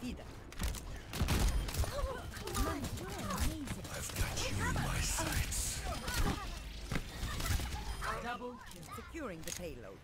defeated. I've got you in my sights. Double kill. Securing the payload.